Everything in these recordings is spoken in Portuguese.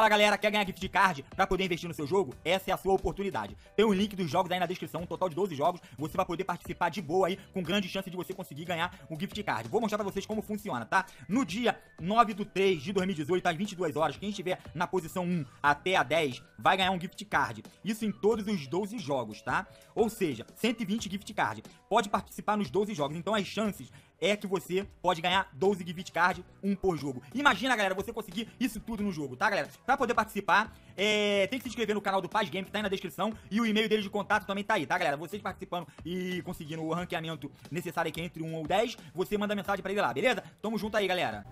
Fala galera, quer ganhar gift card pra poder investir no seu jogo? Essa é a sua oportunidade. Tem o link dos jogos aí na descrição, um total de 12 jogos. Você vai poder participar de boa aí, com grande chance de você conseguir ganhar um gift card. Vou mostrar pra vocês como funciona, tá? No dia 9 do 3 de 2018, às 22 horas, quem estiver na posição 1 até a 10 vai ganhar um gift card. Isso em todos os 12 jogos, tá? Ou seja, 120 gift card. Pode participar nos 12 jogos, então as chances é que você pode ganhar 12 gift card, um por jogo. Imagina, galera, você conseguir isso tudo no jogo, tá, galera? Pra poder participar, é... tem que se inscrever no canal do Paz Game, que tá aí na descrição, e o e-mail dele de contato também tá aí, tá, galera? Vocês participando e conseguindo o ranqueamento necessário aqui entre 1 ou 10, você manda mensagem pra ele lá, beleza? Tamo junto aí, galera.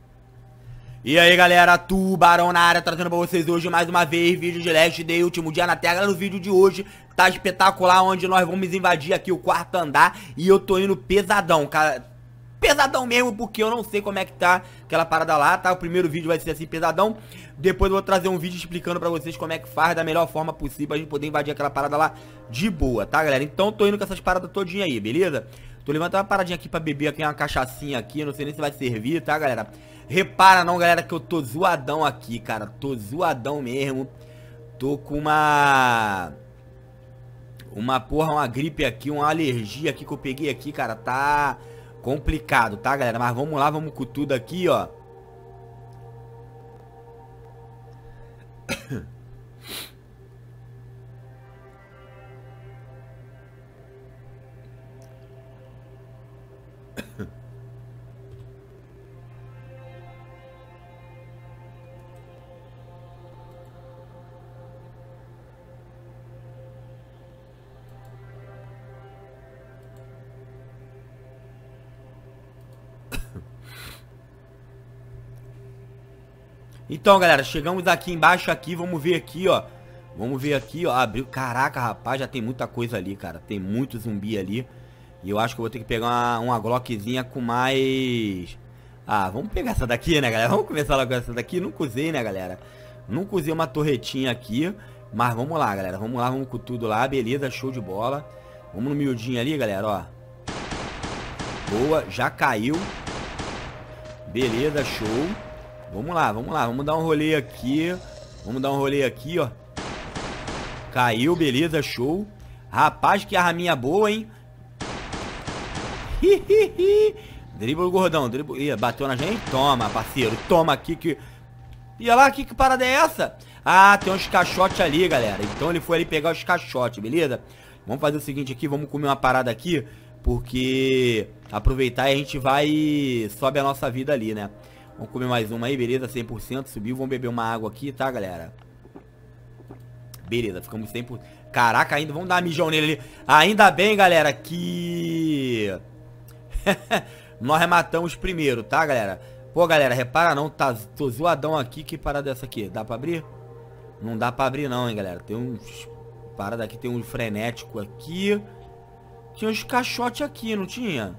E aí galera, Tubarão na área, trazendo pra vocês hoje mais uma vez vídeo de Last Day, último dia na Terra. No vídeo de hoje tá espetacular, onde nós vamos invadir aqui o quarto andar e eu tô indo pesadão, cara pesadão mesmo, porque eu não sei como é que tá aquela parada lá, tá? O primeiro vídeo vai ser assim, pesadão. Depois eu vou trazer um vídeo explicando pra vocês como é que faz da melhor forma possível pra gente poder invadir aquela parada lá de boa, tá, galera? Então tô indo com essas paradas todinha aí, beleza? Tô levantando uma paradinha aqui pra beber aqui, uma cachaçinha aqui, não sei nem se vai servir, tá, galera? Repara não, galera, que eu tô zoadão aqui, cara. Tô zoadão mesmo. Tô com uma... Uma porra, uma gripe aqui, uma alergia aqui que eu peguei aqui, cara. Tá complicado, tá, galera? Mas vamos lá, vamos com tudo aqui, ó. Então, galera, chegamos aqui embaixo aqui, vamos ver aqui, ó. Vamos ver aqui, ó. Abriu. Caraca, rapaz, já tem muita coisa ali, cara. Tem muito zumbi ali. E eu acho que eu vou ter que pegar uma, uma Glockzinha com mais... Ah, vamos pegar essa daqui, né, galera? Vamos começar logo com essa daqui. Nunca usei, né, galera? Nunca usei uma torretinha aqui. Mas vamos lá, galera. Vamos lá, vamos com tudo lá. Beleza, show de bola. Vamos no miudinho ali, galera, ó. Boa, já caiu. Beleza, show. Vamos lá, vamos lá. Vamos dar um rolê aqui. Vamos dar um rolê aqui, ó. Caiu, beleza, show. Rapaz, que arminha boa, hein? Dribble o gordão, dribble... Ih, bateu na gente? Toma, parceiro, toma aqui que... Olha lá, que, que parada é essa? Ah, tem uns caixotes ali, galera. Então ele foi ali pegar os caixotes, beleza? Vamos fazer o seguinte aqui, vamos comer uma parada aqui, porque aproveitar e a gente vai sobe a nossa vida ali, né? Vamos comer mais uma aí, beleza? 100% subiu. Vamos beber uma água aqui, tá, galera? Beleza, ficamos 100%. Caraca, ainda vamos dar mijão nele ali. Ainda bem, galera, que... Nós rematamos primeiro, tá, galera? Pô, galera, repara não, tá, tô zoadão aqui. Que parada é essa aqui? Dá pra abrir? Não dá pra abrir não, hein, galera. Tem uns... Parada aqui, tem um frenético aqui. Tinha uns caixotes aqui, não tinha?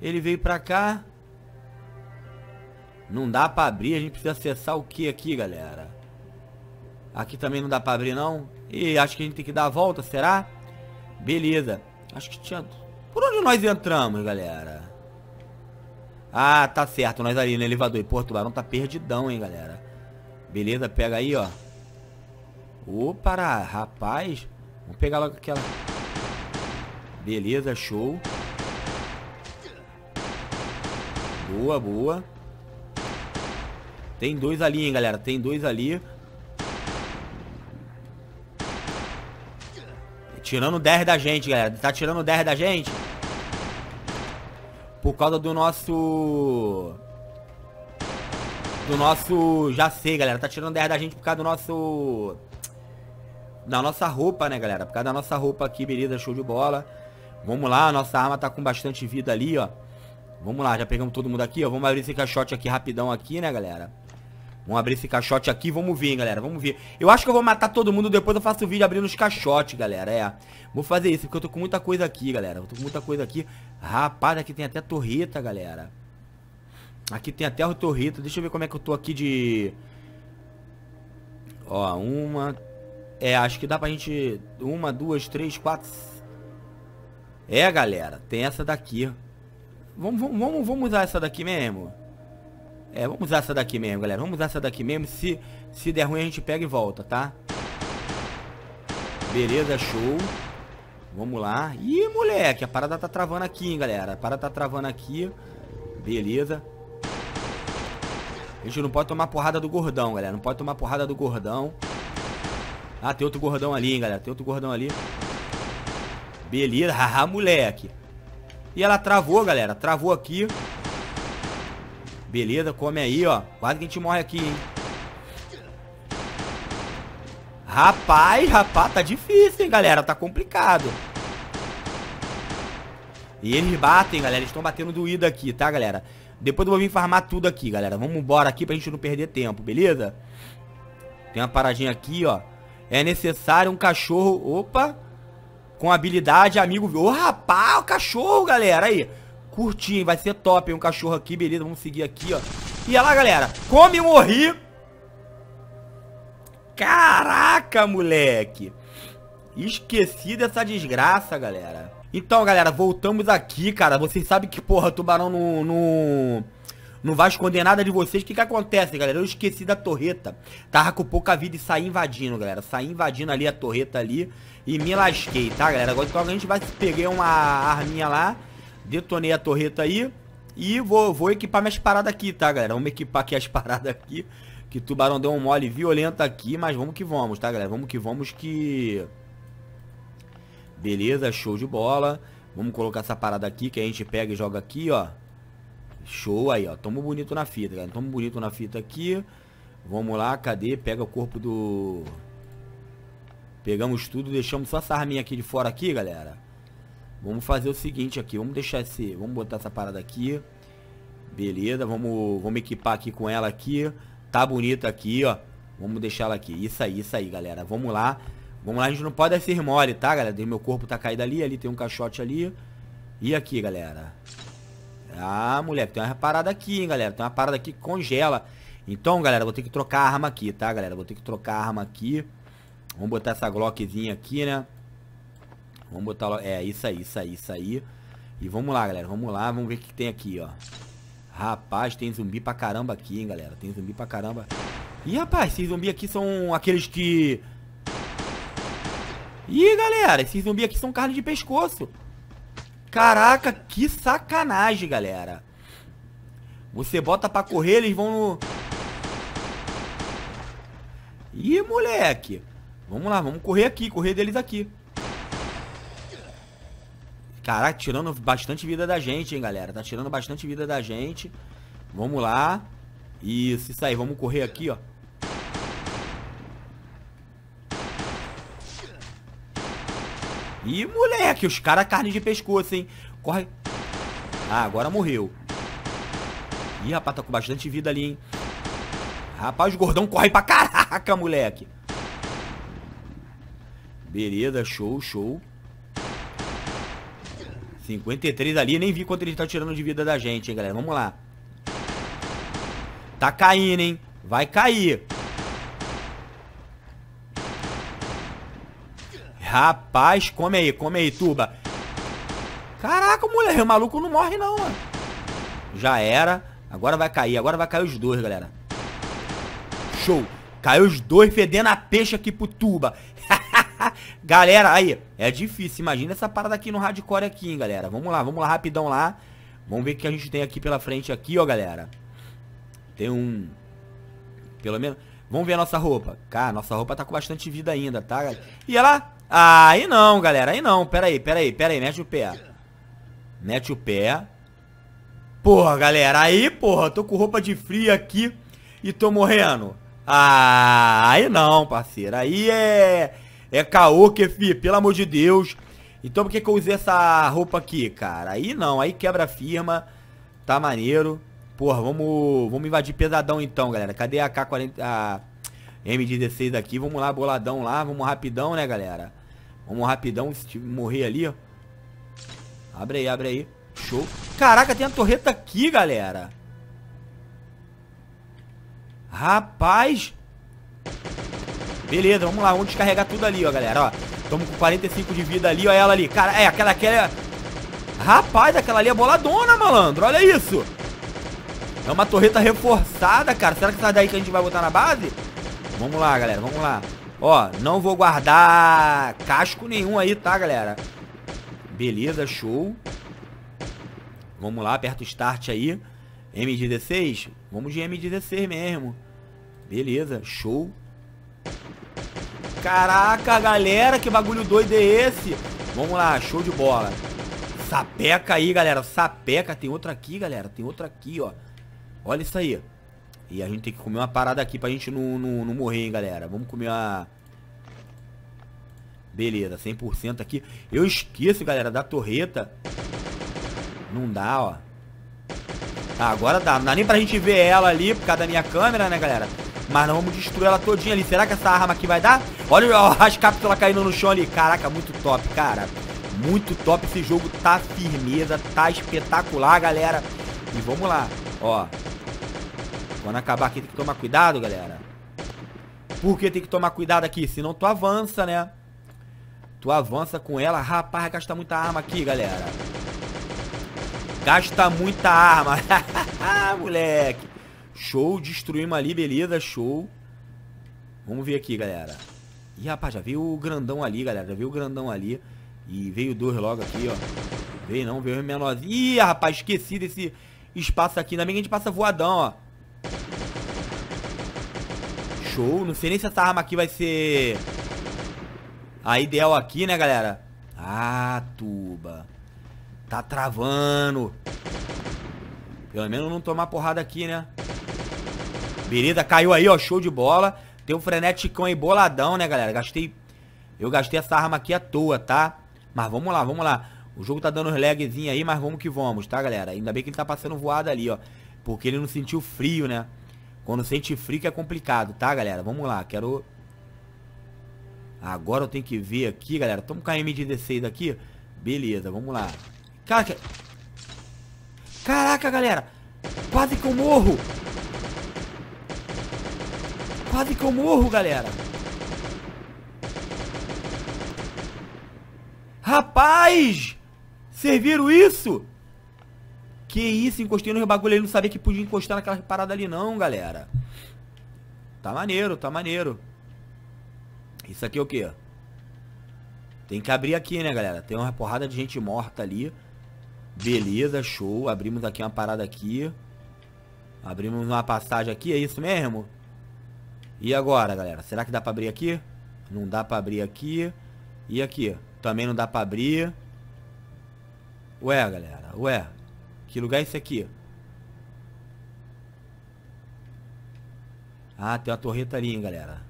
Ele veio pra cá. Não dá pra abrir, a gente precisa acessar o que aqui, galera? Aqui também não dá pra abrir, não? E acho que a gente tem que dar a volta, será? Beleza. Acho que tinha... Por onde nós entramos, galera? Ah, tá certo. Nós ali no elevador. E, pô, tubarão tá perdidão, hein, galera. Beleza, pega aí, ó. Opa, rapaz. Vamos pegar logo aquela... Beleza, show. Boa, boa. Tem dois ali, hein, galera. Tem dois ali. Tirando 10 da gente, galera. Tá tirando 10 da gente. Por causa do nosso... Do nosso... Já sei, galera. Tá tirando 10 da gente por causa do nosso... Da nossa roupa, né, galera? Por causa da nossa roupa aqui, beleza. Show de bola. Vamos lá. Nossa arma tá com bastante vida ali, ó. Vamos lá. Já pegamos todo mundo aqui, ó. Vamos abrir esse caixote aqui rapidão aqui, né, galera? Vamos abrir esse caixote aqui vamos ver, hein, galera. Vamos ver. Eu acho que eu vou matar todo mundo, depois eu faço o vídeo abrindo os caixotes, galera. É. Vou fazer isso, porque eu tô com muita coisa aqui, galera. Eu tô com muita coisa aqui. Rapaz, aqui tem até torreta, galera. Aqui tem até o torreta. Deixa eu ver como é que eu tô aqui de... Ó, uma... É, acho que dá pra gente... Uma, duas, três, quatro... É, galera. Tem essa daqui. Vamos, vamos, vamos usar essa daqui mesmo. É, vamos usar essa daqui mesmo, galera. Vamos usar essa daqui mesmo. Se, se der ruim, a gente pega e volta, tá? Beleza, show. Vamos lá. Ih, moleque, a parada tá travando aqui, hein, galera. A parada tá travando aqui. Beleza. A gente não pode tomar porrada do gordão, galera. Não pode tomar porrada do gordão. Ah, tem outro gordão ali, hein, galera. Tem outro gordão ali. Beleza. Haha, moleque. E ela travou, galera. Travou aqui. Beleza, come aí, ó. Quase que a gente morre aqui, hein. Rapaz, rapaz, tá difícil, hein, galera. Tá complicado. E eles batem, galera. Eles estão batendo doído aqui, tá, galera? Depois eu vou vir farmar tudo aqui, galera. Vamos embora aqui pra gente não perder tempo, beleza? Tem uma paradinha aqui, ó. É necessário um cachorro... Opa! Com habilidade, amigo... Ô, oh, rapaz, o cachorro, galera. Aí. Curtinho, vai ser top, hein? Um cachorro aqui, beleza. Vamos seguir aqui, ó. E olha lá, galera. Come e morri. Caraca, moleque. Esqueci dessa desgraça, galera. Então, galera, voltamos aqui, cara. Vocês sabem que, porra, tubarão não, não, não vai esconder nada de vocês. O que que acontece, galera? Eu esqueci da torreta. Tava com pouca vida e saí invadindo, galera. Saí invadindo ali a torreta ali e me lasquei, tá, galera? Agora então a gente vai pegar uma arminha lá, detonei a torreta aí e vou, vou equipar minhas paradas aqui, tá, galera? Vamos equipar aqui as paradas aqui. Que tubarão deu um mole violento aqui, mas vamos que vamos, tá, galera? Vamos que vamos que... Beleza, show de bola. Vamos colocar essa parada aqui que a gente pega e joga aqui, ó. Show aí, ó. Tamo bonito na fita, galera. Tamo bonito na fita aqui. Vamos lá, cadê? Pega o corpo do... Pegamos tudo, deixamos só essa arminha aqui de fora aqui, galera. Vamos fazer o seguinte aqui. Vamos deixar esse... Vamos botar essa parada aqui. Beleza, vamos, vamos equipar aqui com ela aqui. Tá bonita aqui, ó. Vamos deixar ela aqui. Isso aí, isso aí, galera. Vamos lá. Vamos lá, a gente não pode ser mole, tá, galera? Meu corpo tá caído ali, ali tem um caixote ali. E aqui, galera? Ah, moleque, tem uma parada aqui, hein, galera? Tem uma parada aqui que congela. Então, galera, vou ter que trocar a arma aqui, tá, galera? Vou ter que trocar a arma aqui. Vamos botar essa Glockzinha aqui, né? Vamos botar... É, isso aí, isso aí, isso aí. E vamos lá, galera. Vamos lá, vamos ver o que tem aqui, ó. Rapaz, tem zumbi pra caramba aqui, hein, galera. Tem zumbi pra caramba. Ih, rapaz, esses zumbi aqui são aqueles que Ih, galera, esses zumbis aqui são carne de pescoço. Caraca, que sacanagem, galera. Você bota pra correr, eles vão no... Ih, moleque. Vamos lá, vamos correr aqui, correr deles aqui. Caraca, tirando bastante vida da gente, hein, galera. Tá tirando bastante vida da gente. Vamos lá. Isso, isso aí. Vamos correr aqui, ó. Ih, moleque, os caras carne de pescoço, hein? Corre. Ah, agora morreu. Ih, rapaz, tá com bastante vida ali, hein? Rapaz, o gordão corre pra caraca, moleque. Beleza, show, show. 53 ali, nem vi quanto ele tá tirando de vida da gente, hein, galera. Vamos lá. Tá caindo, hein? Vai cair. Rapaz, come aí, come aí, tuba. Caraca, mulher, o maluco não morre não, mano. Já era. Agora vai cair, agora vai cair os dois, galera. Show. Caiu os dois fedendo a peixe aqui pro tuba. galera, aí, é difícil. Imagina essa parada aqui no hardcore aqui, hein, galera. Vamos lá, vamos lá, rapidão lá. Vamos ver o que a gente tem aqui pela frente aqui, ó, galera. Tem um... Pelo menos... Vamos ver a nossa roupa. Cara, nossa roupa tá com bastante vida ainda, tá, galera? E ela... Ah, aí não, galera. Aí não. Pera aí, pera aí, pera aí. Mete o pé. Mete o pé. Porra, galera. Aí, porra, tô com roupa de frio aqui e tô morrendo. Ah, aí não, parceiro. Aí é... É caô que, fi, pelo amor de Deus. Então por que que eu usei essa roupa aqui, cara? Aí não, aí quebra firma. Tá maneiro. Porra, vamos, vamos invadir pesadão então, galera. Cadê a K-40... A M16 aqui? Vamos lá, boladão lá. Vamos rapidão, né, galera? Vamos rapidão, se morrer ali, ó. Abre aí, abre aí. Show. Caraca, tem a torreta aqui, galera. Rapaz. Beleza, vamos lá. Vamos descarregar tudo ali, ó, galera, ó. Tamo com 45 de vida ali, ó, ela ali. Cara, é, aquela, aquela... Rapaz, aquela ali é boladona, malandro. Olha isso. É uma torreta reforçada, cara. Será que sai daí que a gente vai botar na base? Vamos lá, galera. Vamos lá. Ó, não vou guardar casco nenhum aí, tá, galera? Beleza, show. Vamos lá, aperta o start aí. M16? Vamos de M16 mesmo. Beleza, show. Caraca, galera, que bagulho doido é esse? Vamos lá, show de bola. Sapeca aí, galera. Sapeca. Tem outra aqui, galera. Tem outra aqui, ó. Olha isso aí. E a gente tem que comer uma parada aqui pra gente não, não, não morrer, hein, galera. Vamos comer uma... Beleza, 100% aqui. Eu esqueço, galera, da torreta. Não dá, ó. Ah, agora dá. Não dá nem pra gente ver ela ali por causa da minha câmera, né, galera? Mas nós vamos destruir ela todinha ali. Será que essa arma aqui vai dar? Olha as cápsulas caindo no chão ali. Caraca, muito top, cara. Muito top. Esse jogo tá firmeza, tá espetacular, galera. E vamos lá, ó. Quando acabar aqui tem que tomar cuidado, galera. Por que tem que tomar cuidado aqui? Senão tu avança, né? Tu avança com ela. Rapaz, gasta muita arma aqui, galera. Gasta muita arma. Moleque. Show, destruímos ali, beleza, show. Vamos ver aqui, galera. Ih, rapaz, já veio o grandão ali, galera. Já veio o grandão ali. E veio dois logo aqui, ó. Veio não, veio o menorzinho. Ih, rapaz, esqueci desse espaço aqui. Ainda bem que a gente passa voadão, ó. Show. Não sei nem se essa arma aqui vai ser a ideal aqui, né, galera? Ah, tuba. Tá travando. Pelo menos não tomar porrada aqui, né? Beleza, caiu aí, ó. Show de bola. Tem um freneticão aí boladão, né, galera? Gastei... Eu gastei essa arma aqui à toa, tá? Mas vamos lá, vamos lá. O jogo tá dando uns lagzinho aí, mas vamos que vamos, tá, galera? Ainda bem que ele tá passando voada ali, ó. Porque ele não sentiu frio, né? Quando sente frio que é complicado, tá, galera? Vamos lá, quero... Agora eu tenho que ver aqui, galera. Tamo com a M16 aqui. Beleza, vamos lá. Caraca. Caraca, galera. Quase que eu morro. Quase que eu morro, galera. Rapaz! Vocês viram isso? Que isso, encostei no bagulho ali, não sabia que podia encostar naquela parada ali não, galera. Tá maneiro, tá maneiro. Isso aqui é o quê? Tem que abrir aqui, né, galera? Tem uma porrada de gente morta ali. Beleza, show. Abrimos aqui uma parada aqui. Abrimos uma passagem aqui, é isso mesmo? E agora, galera? Será que dá pra abrir aqui? Não dá pra abrir aqui. E aqui? Também não dá pra abrir. Ué, galera. Ué. Que lugar é esse aqui? Ah, tem uma torreta ali, hein, galera.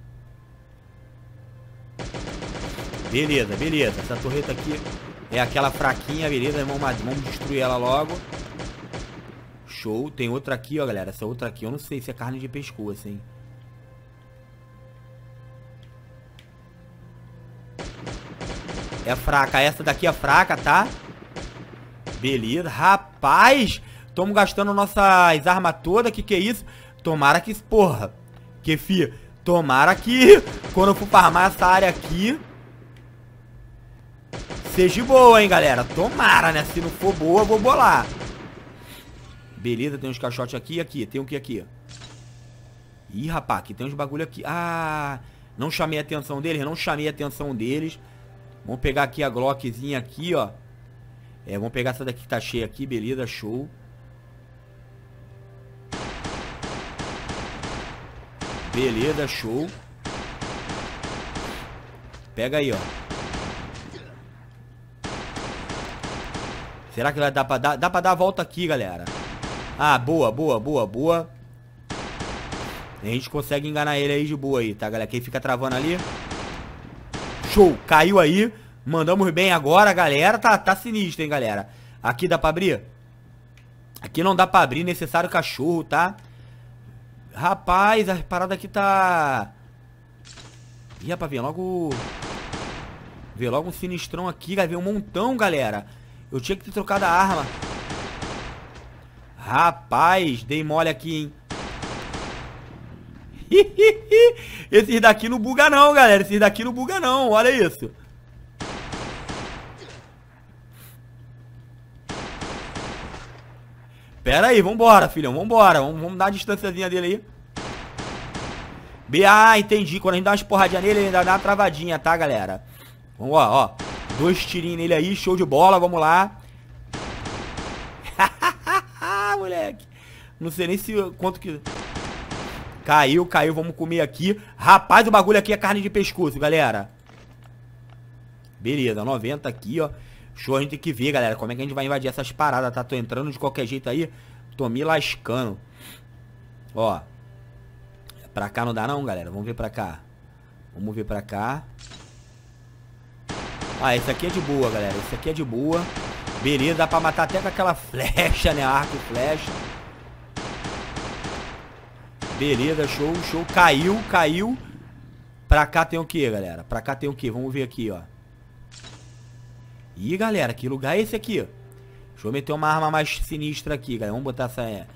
Beleza, beleza. Essa torreta aqui é aquela fraquinha, beleza? Vamos, vamos destruir ela logo. Show. Tem outra aqui, ó, galera. Essa outra aqui, eu não sei se é carne de pescoço, hein. É fraca. Essa daqui é fraca, tá? Beleza. Rapaz! Estamos gastando nossas armas todas. Que que é isso? Tomara que... Porra. Que fi... Tomara que quando eu for farmar essa área aqui... Seja boa, hein, galera. Tomara, né? Se não for boa, eu vou bolar. Beleza, tem uns caixotes aqui aqui. Tem o um que aqui? Ih, rapaz, aqui tem uns bagulho aqui. Ah, não chamei a atenção deles, não chamei a atenção deles. Vamos pegar aqui a Glockzinha aqui, ó. É, vamos pegar essa daqui que tá cheia aqui, beleza, show. Beleza, show. Pega aí, ó. Será que vai dar pra dar? Dá pra dar a volta aqui, galera. Ah, boa, boa, boa, boa. A gente consegue enganar ele aí de boa aí, tá, galera? Quem fica travando ali... Show, caiu aí. Mandamos bem agora, galera. Tá, tá sinistro, hein, galera. Aqui dá pra abrir? Aqui não dá pra abrir, necessário cachorro, tá? Rapaz, a parada aqui tá... Ih, rapaz, vem logo... Vê logo um sinistrão aqui, vai ver um montão, galera. Eu tinha que ter trocado a arma. Rapaz, dei mole aqui, hein. Esses daqui não buga não, galera. Esses daqui não buga não. Olha isso. Pera aí, vambora, filhão, vambora. Vamos, vamos dar a distânciazinha dele aí. Ah, entendi. Quando a gente dá umas porradinhas nele, ele ainda dá uma travadinha, tá, galera? Vamos, ó, ó. Dois tirinhos nele aí, show de bola, vamos lá. Moleque. Não sei nem se quanto que... Caiu, caiu, vamos comer aqui. Rapaz, o bagulho aqui é carne de pescoço, galera. Beleza, 90 aqui, ó. Show, a gente tem que ver, galera, como é que a gente vai invadir essas paradas, tá? Tô entrando de qualquer jeito aí. Tô me lascando. Ó. Pra cá não dá não, galera. Vamos ver pra cá. Vamos ver pra cá. Ah, esse aqui é de boa, galera. Esse aqui é de boa. Beleza, dá pra matar até com aquela flecha, né? Arco e flecha. Beleza, show, show. Caiu, caiu. Pra cá tem o que, galera? Pra cá tem o que? Vamos ver aqui, ó. Ih, galera, que lugar é esse aqui? Deixa eu meter uma arma mais sinistra aqui, galera. Vamos botar essa é,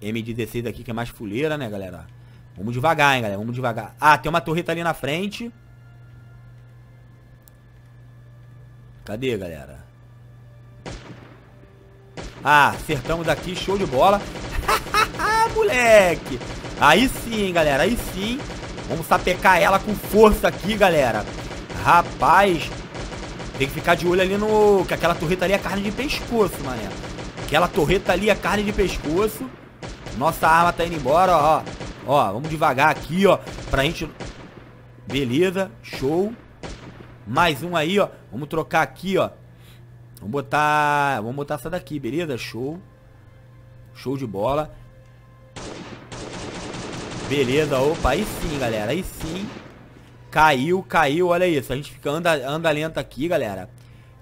M16 aqui, que é mais fuleira, né, galera? Vamos devagar, hein, galera. Vamos devagar. Ah, tem uma torreta ali na frente. Cadê, galera? Ah, acertamos daqui, show de bola. Moleque. Aí sim, galera, aí sim. Vamos sapecar ela com força aqui, galera. Rapaz, tem que ficar de olho ali no... Que aquela torreta ali é carne de pescoço, mané. Aquela torreta ali é carne de pescoço. Nossa arma tá indo embora, ó. Ó, vamos devagar aqui, ó. Pra gente... Beleza, show. Mais um aí, ó. Vamos trocar aqui, ó. Vamos botar... Vamos botar essa daqui, beleza? Show. Show de bola. Beleza, opa, aí sim, galera, aí sim. Caiu, caiu, olha isso. A gente fica anda, anda lento aqui, galera.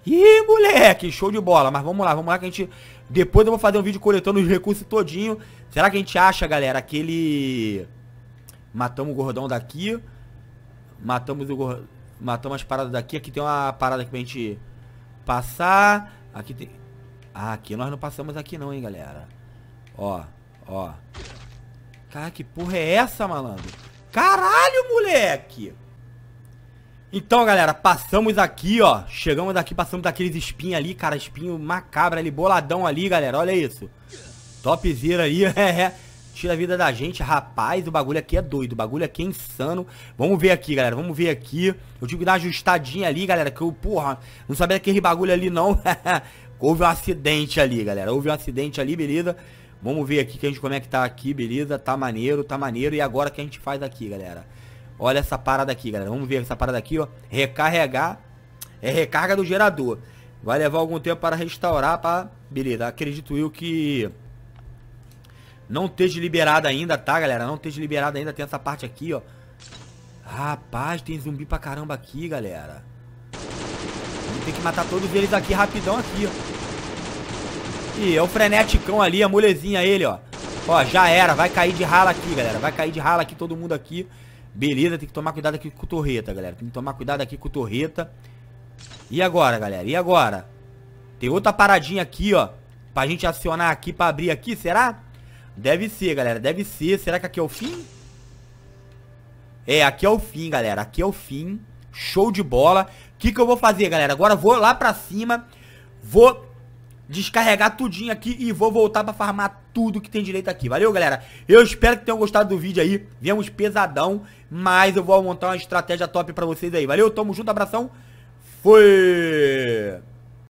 Ih, moleque, show de bola. Mas vamos lá, vamos lá que a gente... Depois eu vou fazer um vídeo coletando os recursos todinho. Será que a gente acha, galera, aquele... Matamos o gordão daqui. Matamos o. Matamos as paradas daqui. Aqui tem uma parada aqui pra gente passar. Aqui tem... Ah, aqui nós não passamos aqui não, hein, galera. Ó, ó. Cara, que porra é essa, malandro? Caralho, moleque! Então, galera, passamos aqui, ó. Chegamos daqui, passamos daqueles espinhos ali, cara. Espinho macabro ali, boladão ali, galera. Olha isso. Topzera ali, é. Tira a vida da gente, rapaz. O bagulho aqui é doido. O bagulho aqui é insano. Vamos ver aqui, galera. Vamos ver aqui. Eu tive que dar uma ajustadinha ali, galera. Que eu, porra, não sabia aquele bagulho ali, não. Houve um acidente ali, galera. Houve um acidente ali, beleza? Vamos ver aqui que a gente, como é que tá aqui, beleza? Tá maneiro, tá maneiro. E agora o que a gente faz aqui, galera? Olha essa parada aqui, galera. Vamos ver essa parada aqui, ó. Recarregar. É recarga do gerador. Vai levar algum tempo para restaurar, para... Beleza, acredito eu que... Não esteja liberado ainda, tá, galera? Não esteja liberado ainda. Tem essa parte aqui, ó. Rapaz, tem zumbi pra caramba aqui, galera. Tem que matar todos eles aqui rapidão aqui, ó. Ih, é o freneticão ali, a molezinha ele, ó. Ó, já era. Vai cair de rala aqui, galera. Vai cair de rala aqui todo mundo aqui. Beleza, tem que tomar cuidado aqui com o torreta, galera. Tem que tomar cuidado aqui com o torreta. E agora, galera? E agora? Tem outra paradinha aqui, ó. Pra gente acionar aqui, pra abrir aqui, será? Deve ser, galera. Deve ser. Será que aqui é o fim? É, aqui é o fim, galera. Aqui é o fim. Show de bola. O que, que eu vou fazer, galera? Agora vou lá pra cima. Vou descarregar tudinho aqui e vou voltar pra farmar tudo que tem direito aqui. Valeu, galera? Eu espero que tenham gostado do vídeo aí. Viemos pesadão, mas eu vou montar uma estratégia top pra vocês aí. Valeu? Tamo junto, abração. Fui!